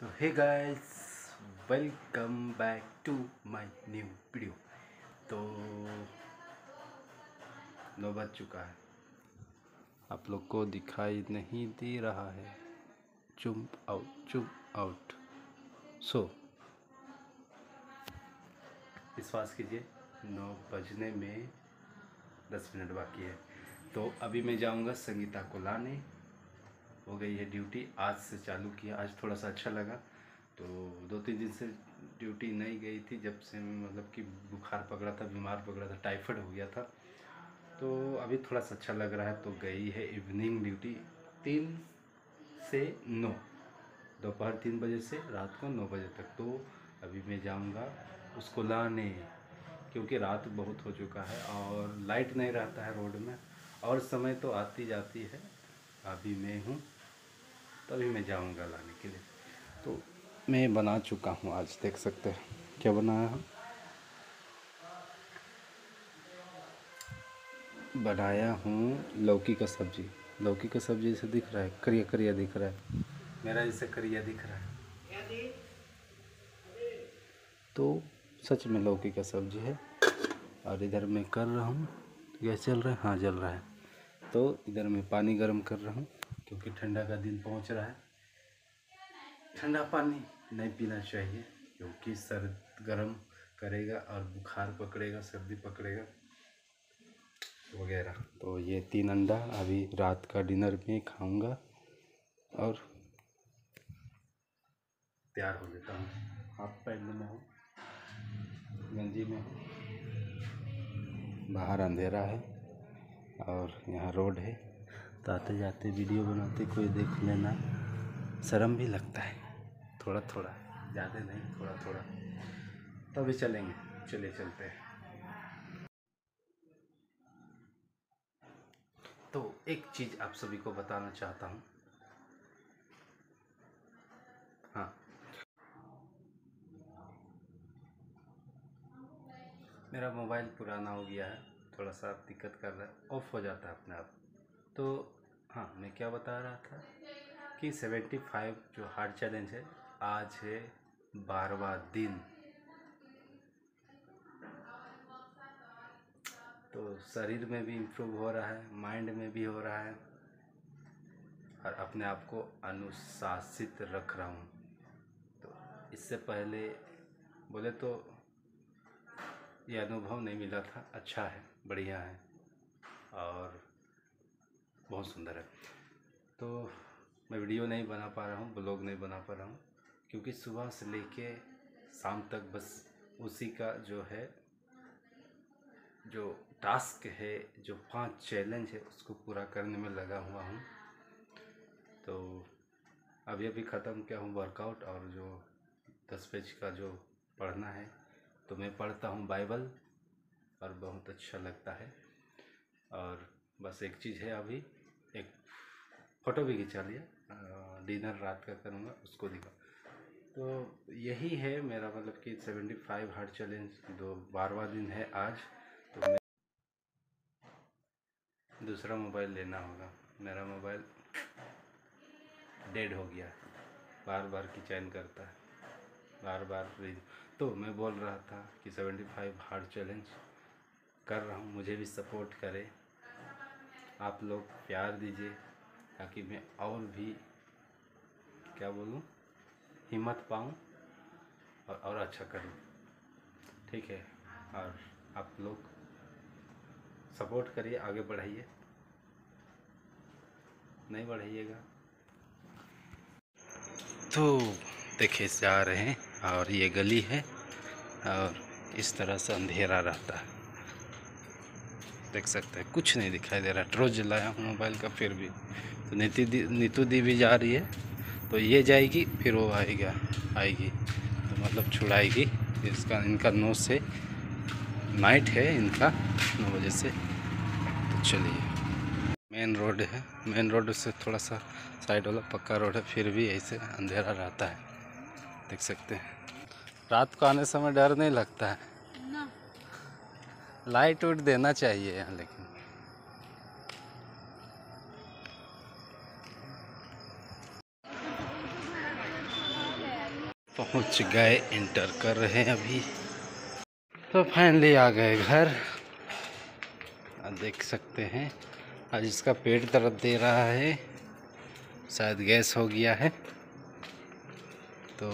So हे guys, welcome back to my new video तो नौ बज चुका है। आप लोग को दिखाई नहीं दे रहा है। चुप आउट चुप आउट सो विश्वास कीजिए नौ बजने में दस मिनट बाकी है। तो अभी मैं जाऊँगा संगीता को लाने। हो गई है ड्यूटी। आज से चालू किया, आज थोड़ा सा अच्छा लगा। तो दो तीन दिन से ड्यूटी नहीं गई थी, जब से मतलब कि बुखार पकड़ा था, बीमार पकड़ा था, टाइफाइड हो गया था। तो अभी थोड़ा सा अच्छा लग रहा है तो गई है इवनिंग ड्यूटी तीन से नौ। दोपहर तीन बजे से रात को नौ बजे तक। तो अभी मैं जाऊँगा उसको लाने, क्योंकि रात बहुत हो चुका है और लाइट नहीं रहता है रोड में, और समय तो आती जाती है। अभी मैं हूँ तभी मैं जाऊँगा लाने के लिए। तो मैं बना चुका हूँ आज देख सकते हैं। क्या बनाया हूँ बनाया हूँ लौकी का सब्ज़ी। लौकी का सब्ज़ी जैसे दिख रहा है करिया करिया दिख रहा है। मेरा जैसे करिया दिख रहा है। तो सच में लौकी का सब्ज़ी है। और इधर मैं कर रहा हूँ गैस चल रहा है? हाँ जल रहा है। तो इधर मैं पानी गर्म कर रहा हूँ। क्योंकि ठंडा का दिन पहुँच रहा है। ठंडा पानी नहीं पीना चाहिए, क्योंकि सर्द गर्म करेगा और बुखार पकड़ेगा, सर्दी पकड़ेगा वगैरह। तो ये तीन अंडा अभी रात का डिनर में खाऊँगा और तैयार हो लेता हूँ। हाफ़ पैंट में हूँ। गंजी में बाहर अंधेरा है और यहाँ रोड है। तो आते जाते वीडियो बनाते, कोई देख लेना। शर्म भी लगता है। थोड़ा थोड़ा, ज़्यादा नहीं, थोड़ा थोड़ा। तभी चलेंगे। चले चलते हैं। तो एक चीज़ आप सभी को बताना चाहता हूँ। हाँ। मेरा मोबाइल पुराना हो गया है। थोड़ा सा दिक्कत कर रहा है। ऑफ़ हो जाता है अपने आप। तो हाँ मैं क्या बता रहा था कि सेवेंटी फाइव जो हार्ड चैलेंज है, आज है बारहवा दिन। तो शरीर में भी इम्प्रूव हो रहा है माइंड में भी हो रहा है, और अपने आप को अनुशासित रख रहा हूँ। तो इससे पहले बोले तो ये अनुभव नहीं मिला था अच्छा है, बढ़िया है, और बहुत सुंदर है। तो मैं वीडियो नहीं बना पा रहा हूँ, ब्लॉग नहीं बना पा रहा हूँ, क्योंकि सुबह से लेके शाम तक बस उसी का जो है, जो टास्क है, जो पाँच चैलेंज है, उसको पूरा करने में लगा हुआ हूँ। तो अभी अभी ख़त्म किया हूँ वर्कआउट और जो दस पेज का जो पढ़ना है तो मैं पढ़ता हूँ बाइबल और बहुत अच्छा लगता है। और बस एक चीज़ है अभी एक फ़ोटो भी खिंचा लिया डिनर रात का करूँगा, उसको दिखा। तो यही है मेरा मतलब कि सेवेंटी फाइव हार्ड चैलेंज, दो बारवा दिन है आज तो मैं दूसरा मोबाइल लेना होगा। मेरा मोबाइल डेड हो गया बार बार की चैन करता है बार बार तो मैं बोल रहा था कि सेवेंटी फाइव हार्ड चैलेंज कर रहा हूँ, मुझे भी सपोर्ट करें। आप लोग प्यार दीजिए, ताकि मैं और भी, क्या बोलूँ, हिम्मत पाऊँ और और अच्छा करूँ। ठीक है, और आप लोग सपोर्ट करिए, आगे बढ़ाइए। नहीं बढ़ाइएगा। तो देखिए, जा रहे हैं और ये गली है और इस तरह से अंधेरा रहता है। देख सकते हैं। कुछ नहीं दिखाई दे रहा। है ट्रोज जलाया हूँ मोबाइल का, फिर भी। तो नीति दी, नीतू दी भी जा रही है। तो ये जाएगी, फिर वो आएगा, आएगी। तो मतलब छुड़ाएगी। इसका, इनका नौ से नाइट है इनका, नौ बजे से। तो चलिए। मेन रोड है। मेन रोड से थोड़ा सा साइड वाला पक्का रोड है, फिर भी ऐसे अंधेरा रहता है। देख सकते हैं। रात को आने समय डर नहीं लगता है? लाइट उट देना चाहिए यहाँ, लेकिन। पहुँच गए इंटर कर रहे हैं अभी। तो फाइनली आ गए घर। देख सकते हैं, आज इसका पेट दर्द दे रहा है। शायद गैस हो गया है। तो